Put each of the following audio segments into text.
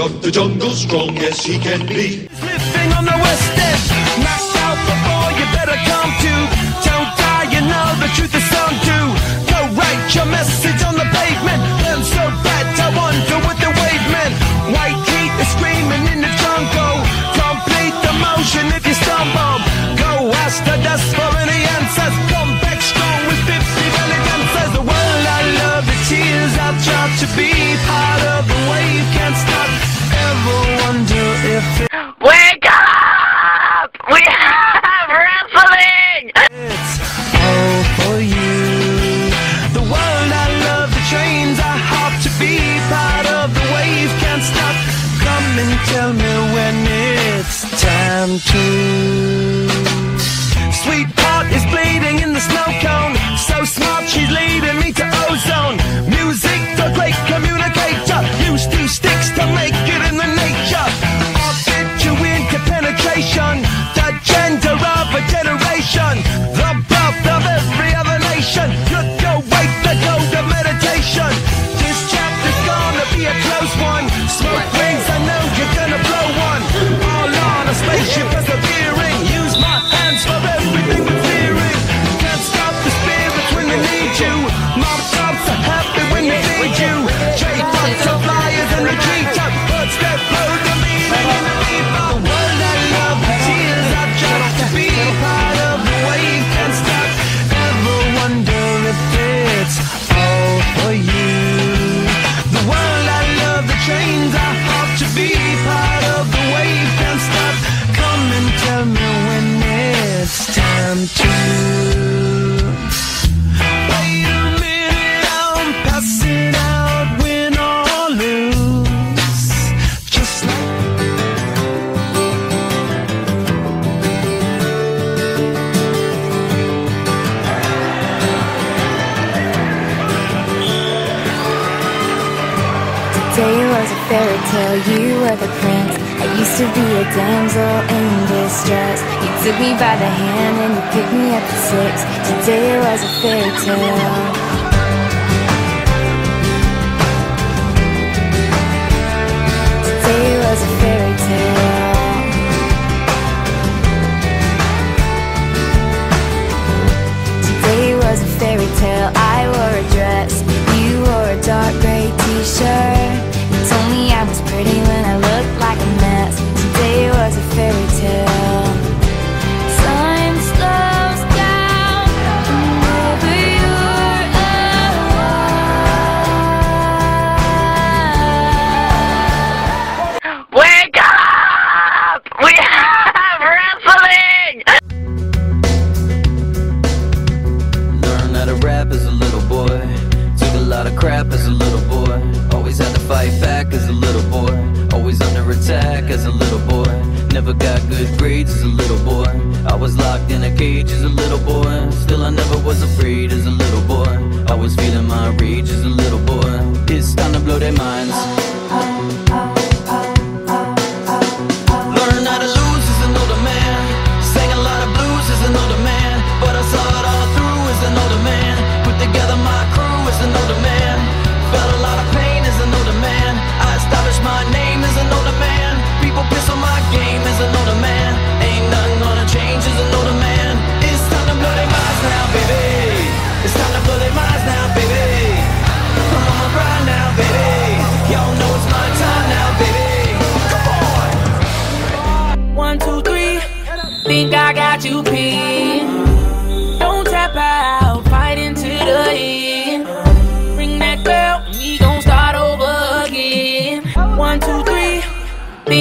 of the jungle, strong as he can be. come true. Sweetheart is bleeding in the snow cone. So smart, she's leading me to ozone. you were the prince. I used to be a damsel in distress. You took me by the hand and you picked me up at six. Today it was a fairy tale.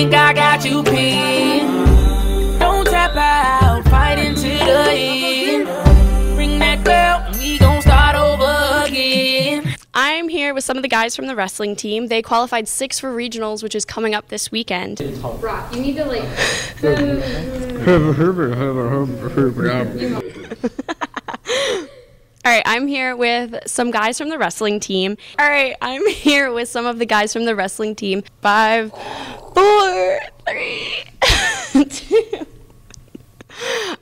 think I got you pinned. Don't tap out, fight into the end. Bring that girl, we gon' start over again. I'm here with some of the guys from the wrestling team. They qualified six for regionals, which is coming up this weekend. Brock, you need to like. All right, I'm here with some guys from the wrestling team. All right, I'm here with some of the guys from the wrestling team. Five four, three, two.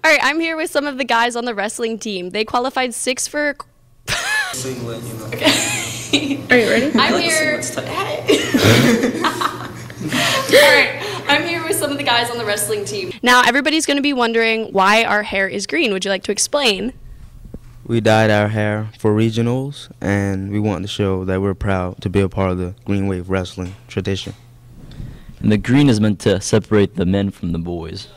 All right, I'm here with some of the guys on the wrestling team. They qualified six for. Okay. Are you ready? I'm here. All right. I'm here with some of the guys on the wrestling team. Now, everybody's going to be wondering why our hair is green. Would you like to explain? We dyed our hair for regionals, and we want to show that we're proud to be a part of the Green Wave wrestling tradition. And the green is meant to separate the men from the boys.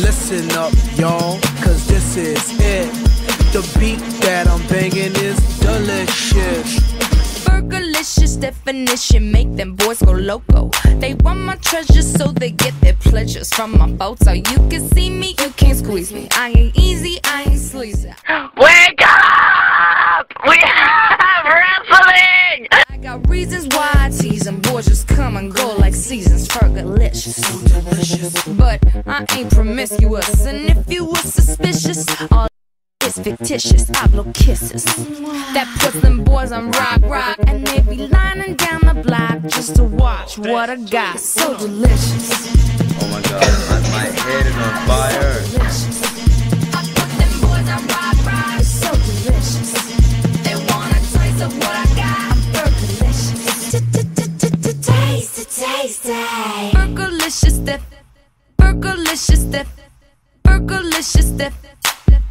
Listen up, y'all, cause this is it. The beat that I'm banging is delicious. Definition make them boys go loco. They want my treasures so they get their pleasures from my photo. You can see me, you can't squeeze me. I ain't easy, I ain't sleazy. Wake up! We have wrestling! I got reasons why I tease them. Boys just come and go like seasons. Fergalicious. So delicious. But I ain't promiscuous. And if you were suspicious, all is fictitious. I blow kisses. That puts them boys on rock, rock. And they be lining down the block just to watch what I got. So delicious. Oh my god, my, my head is on fire. Delicious. I put them boys on rock, rock.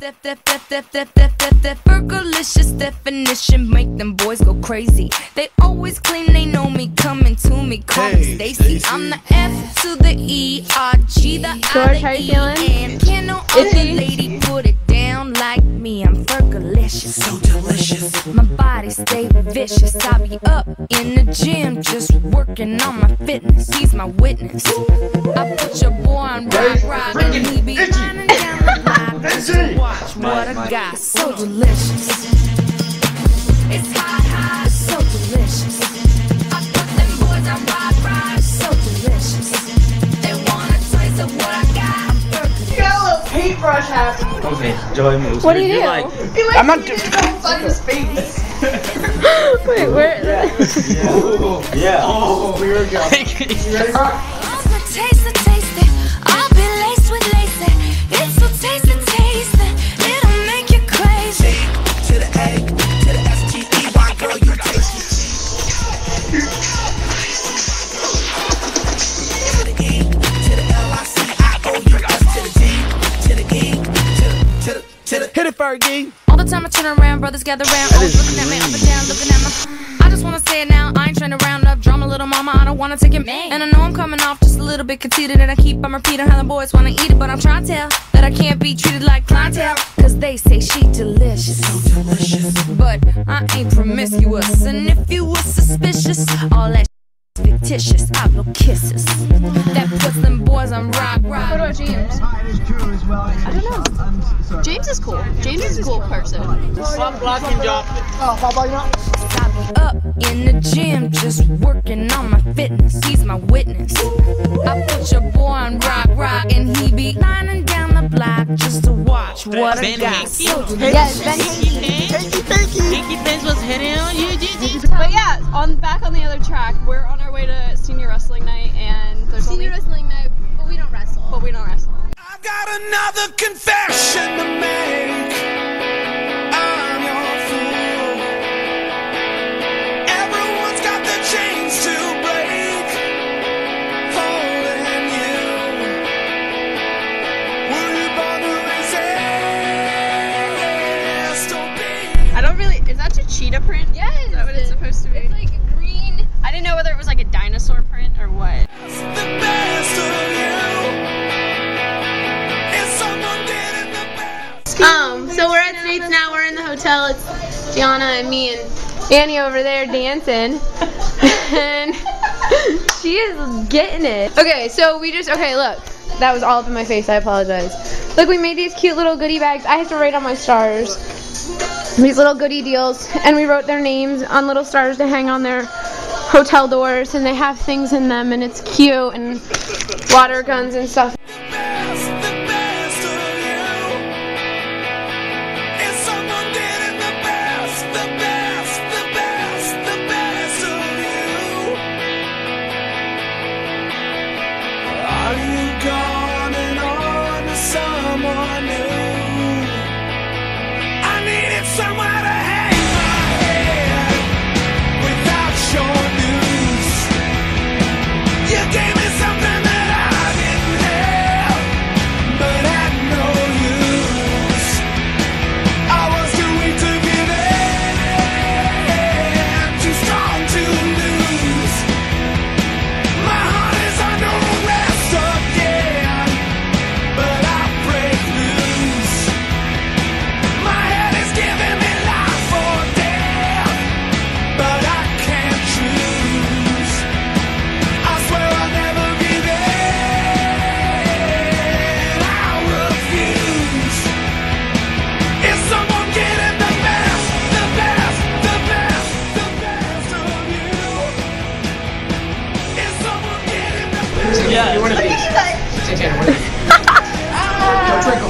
It's so delicious. They want a taste of what I got. I'm Fergalicious. Definition make them boys go crazy. They always claim they know me, coming to me, call me Hey, Stacy. Stacy. I'm the F to the E, R, G, the George, how I, you the E, feeling? and can no other lady put it down like me. I'm Fergalicious, so delicious. My body stay vicious. I be up in the gym, just working on my fitness. He's my witness. I put your boy on rock, rock, and he be lining down the block just to watch what I got. So delicious. Happening. Okay, Joey moves. What do you do? like, I'm not doing. on his face. Wait, where? Yeah. Oh, we go. I'll taste brothers gather round, always looking at me up and down, looking at my. I just wanna say it now. I ain't trying to round up drama, little mama. I don't wanna take it. Man. And I know I'm coming off just a little bit conceited, and I keep on repeating how the boys wanna eat it, but I'm trying to tell that I can't be treated like clientele. Cause they say she delicious. So delicious. But I ain't promiscuous, and if you was suspicious, all that fictitious. I blow kisses. That puts them boys on rock, rock. What about James? I don't know. James is cool. James is a cool person. I be up in the gym, just working on my fitness. He's my witness. I put your boy on rock, rock, and he be lining down the block just to watch what I got. So Yes, Ben Hickey. Pinky Pins was hitting on you, Gigi. But yeah, on back on the other track, we're on our way to senior wrestling night, and there's Senior only wrestling night, but we don't wrestle. but we don't wrestle. I've got another confession to make. Cheetah print? Yes. Is that what it's supposed to be? It's like green. I didn't know whether it was like a dinosaur print or what. The best of you. Is someone getting the best? Um, so we're at States now. We're in the hotel. It's Gianna and me and Annie over there dancing. and she is getting it. Okay, so we just, okay, look. That was all up in my face. I apologize. Look, we made these cute little goodie bags. I have to write on my stars. These little goodie deals. And we wrote their names on little stars to hang on their hotel doors. And they have things in them. And it's cute. And water guns and stuff. best, the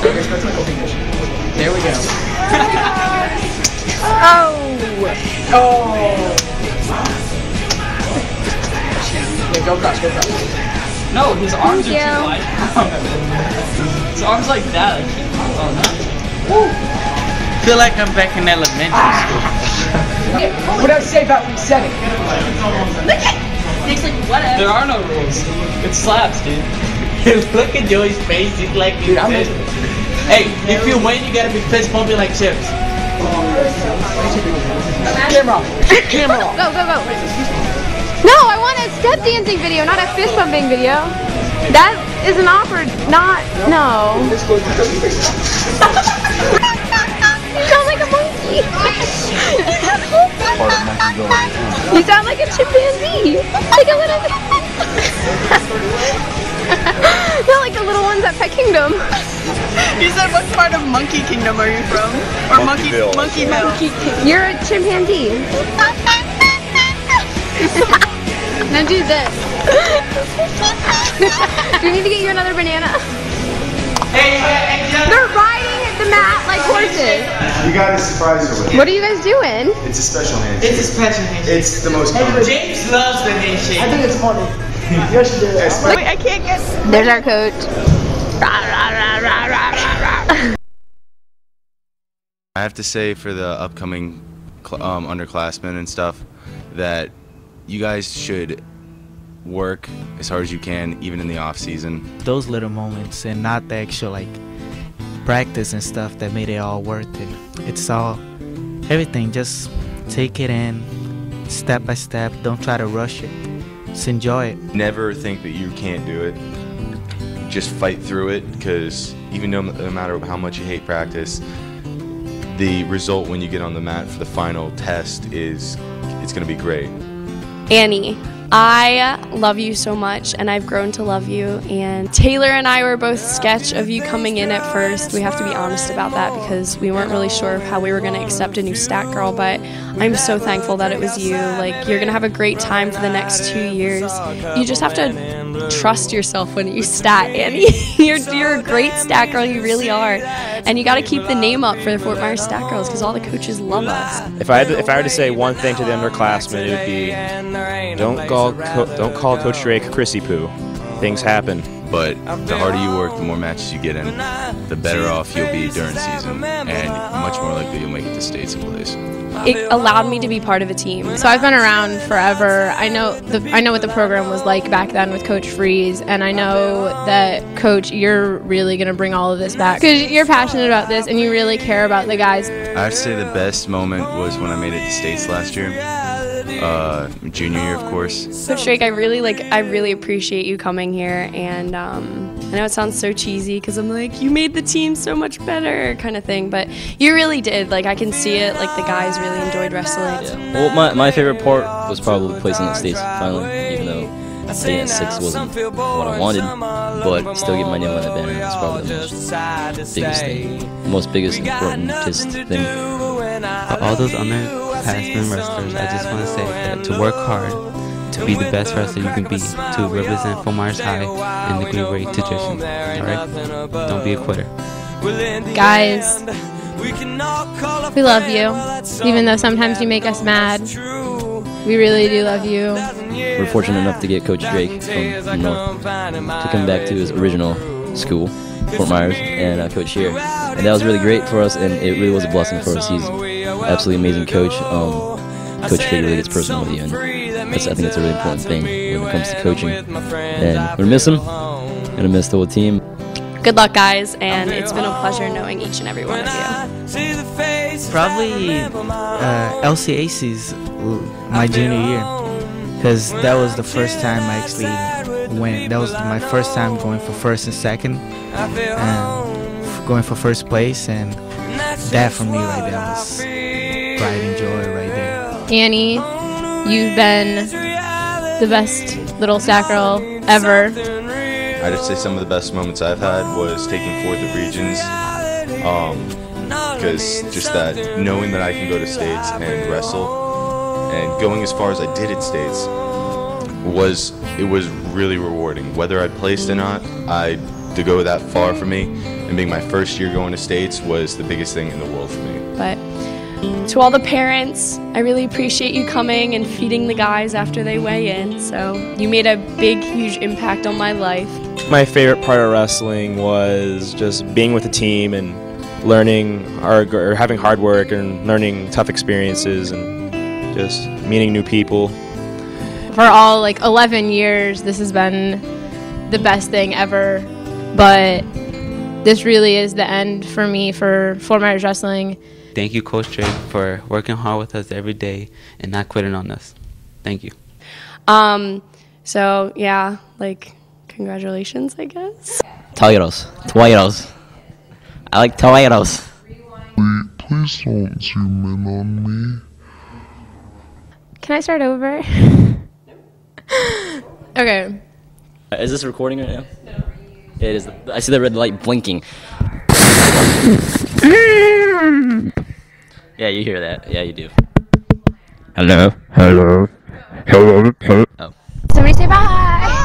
There we go. Oh. Oh. Yeah, go across, go across. No, his arms Thank are too wide. his arms like that. I Oh, no. feel like I'm back in elementary ah. school. What did I say about resetting? Look at Nick's like, whatever. There are no rules. It slaps, dude. Look at Joey's face, he's like Dude, I'm pissed. Hey, if you win, you gotta be fist pumping like chips. Camera off. Camera off. Go, go, go. No, I want a step dancing video, not a fist pumping video. That is an awkward, not, no. you sound like a monkey. you sound like a chimpanzee. Like a little. not like the little ones at Pet Kingdom. He said, what part of Monkey Kingdom are you from? Or Monkey Monkey Monkey You're a chimpanzee. now do this. do we need to get you another banana? They're riding the mat like horses. You gotta surprise her with it. What are you guys doing? It's a special handshake. It's a special handshake. It's the most common. James loves the handshake. I think it's funny. You guys should. Wait, I can't get. There's our coach. I have to say for the upcoming um, underclassmen and stuff that you guys should work as hard as you can, even in the off season. those little moments and not the actual like practice and stuff that made it all worth it. It's all everything. Just take it in step by step. Don't try to rush it. Just enjoy it. Never think that you can't do it. Just fight through it because even no, no matter how much you hate practice, the result when you get on the mat for the final test is it's going to be great. Annie, I love you so much, and I've grown to love you. And Taylor and I were both sketch of you coming in at first. We have to be honest about that because we weren't really sure how we were going to accept a new stat girl. But I'm so thankful that it was you. Like you're going to have a great time for the next two years. You just have to trust yourself when you stat, Annie. you're you're a great stat girl. You really are. And you got to keep the name up for the Fort Myers Stat Girls because all the coaches love us. If I had to, if I were to say one thing to the underclassmen, it would be don't call co- don't call Coach Drake Chrissy poo. Things happen. But the harder you work, the more matches you get in, the better off you'll be during season, and much more likely you'll make it to states and plays. It allowed me to be part of a team. So I've been around forever. I know the I know what the program was like back then with Coach Freeze, and I know that Coach, you're really gonna bring all of this back because you're passionate about this and you really care about the guys. I'd say the best moment was when I made it to states last year, uh, junior year, of course. Coach Drake, I really like. I really appreciate you coming here, and um, I know it sounds so cheesy because I'm like, you made the team so much better, kind of thing. But you really did. Like I can see it. Like the guys really enjoyed wrestling. Yeah. Well, my, my favorite part was probably placing in the States finally, even though staying at six wasn't what I wanted, but still getting my name on that banner was probably the most biggest thing, the most biggest, importantest thing. All those underclassmen wrestlers, I just want to say that to work hard, to be the best wrestler you can be, to represent Fort Myers High in the Green Wave tradition. Alright? Don't be a quitter. Guys, we love you, even though sometimes you make us mad. We really do love you. We're fortunate enough to get Coach Drake from North to come back to his original school, Fort Myers, and uh, coach here. And that was really great for us, and it really was a blessing for us. He's absolutely amazing coach. Um, coach Drake really gets personal with you, and that's, I think that's a really important thing when it comes to coaching. And we're gonna miss him. Gonna miss the whole team. Good luck, guys, and it's been a pleasure knowing each and every one of you. Probably uh, LCAC's my junior year, because that was the first time I actually went. That was my first time going for first and second, and going for first place, and that for me right there was pride and joy right there. Annie, you've been the best little stat girl ever. I'd just say some of the best moments I've had was taking fourth at regions. Um, because just that knowing that I can go to states and wrestle, and going as far as I did at states, was it was really rewarding. Whether I placed or not, I to go that far for me and being my first year going to states was the biggest thing in the world for me. But to all the parents, I really appreciate you coming and feeding the guys after they weigh in. So you made a big, huge impact on my life. My favorite part of wrestling was just being with the team and learning hard, or having hard work and learning tough experiences and just meeting new people. For all like 11 years, this has been the best thing ever. But this really is the end for me for Fort Myers Wrestling. Thank you, Coach Drake, for working hard with us every day and not quitting on us. Thank you. Um, so yeah, like congratulations, I guess. Toyeros. Toyeros. I like Toyeros. Please don't zoom in on me. Can I start over? okay. Uh, Is this recording right now? No. Yeah, it is. I see the red light blinking. yeah, you hear that. Yeah, you do. Hello. Hello. Hello. Hello. Oh. Somebody say bye.